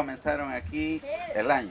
comenzaron aquí el año.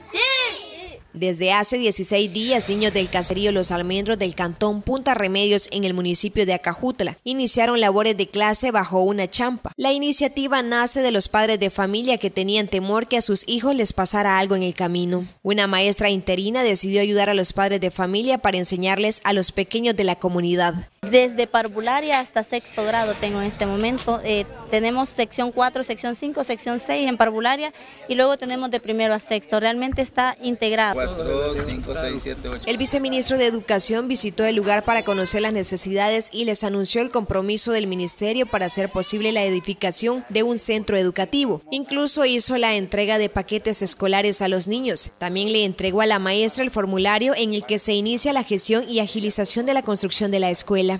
Desde hace 16 días, niños del caserío Los Almendros del cantón Punta Remedios en el municipio de Acajutla iniciaron labores de clase bajo una champa. La iniciativa nace de los padres de familia que tenían temor que a sus hijos les pasara algo en el camino. Una maestra interina decidió ayudar a los padres de familia para enseñarles a los pequeños de la comunidad. Desde parvularia hasta sexto grado tengo en este momento. Eh, tenemos sección 4, sección 5, sección 6 en parvularia y luego tenemos de primero a sexto. Realmente está integrado. 4, 5, 6, 7, 8. El viceministro de Educación visitó el lugar para conocer las necesidades y les anunció el compromiso del ministerio para hacer posible la edificación de un centro educativo. Incluso hizo la entrega de paquetes escolares a los niños. También le entregó a la maestra el formulario en el que se inicia la gestión y agilización de la construcción de la escuela.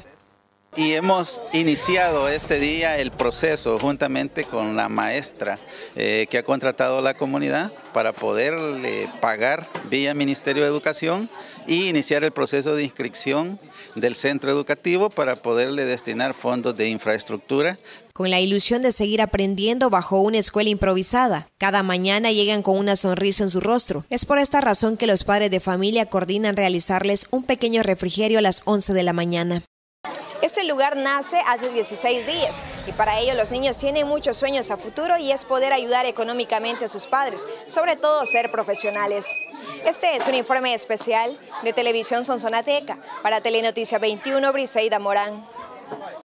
Y hemos iniciado este día el proceso juntamente con la maestra eh, que ha contratado la comunidad para poderle pagar vía Ministerio de Educación y iniciar el proceso de inscripción del centro educativo para poderle destinar fondos de infraestructura. Con la ilusión de seguir aprendiendo bajo una escuela improvisada, cada mañana llegan con una sonrisa en su rostro. Es por esta razón que los padres de familia coordinan realizarles un pequeño refrigerio a las 11 de la mañana. Este lugar nace hace 16 días y para ello los niños tienen muchos sueños a futuro y es poder ayudar económicamente a sus padres, sobre todo ser profesionales. Este es un informe especial de Televisión Sonsonateca para Telenoticia 21 Briseida Morán.